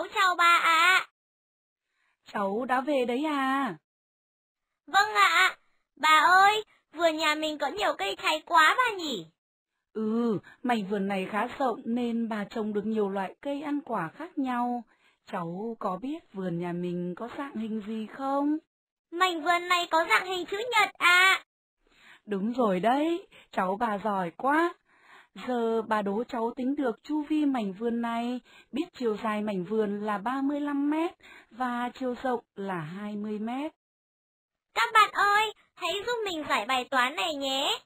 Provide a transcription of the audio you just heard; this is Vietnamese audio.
cháu chào bà ạ. Cháu đã về đấy à? Vâng ạ. Bà ơi, vườn nhà mình có nhiều cây hay quá bà nhỉ? Ừ, mảnh vườn này khá rộng nên bà trồng được nhiều loại cây ăn quả khác nhau. Cháu có biết vườn nhà mình có dạng hình gì không? Mảnh vườn này có dạng hình chữ nhật à? Đúng rồi đấy, cháu bà giỏi quá. Giờ bà đố cháu tính được chu vi mảnh vườn này, biết chiều dài mảnh vườn là 35 mét và chiều rộng là 20 mét. Các bạn ơi, hãy giúp mình giải bài toán này nhé.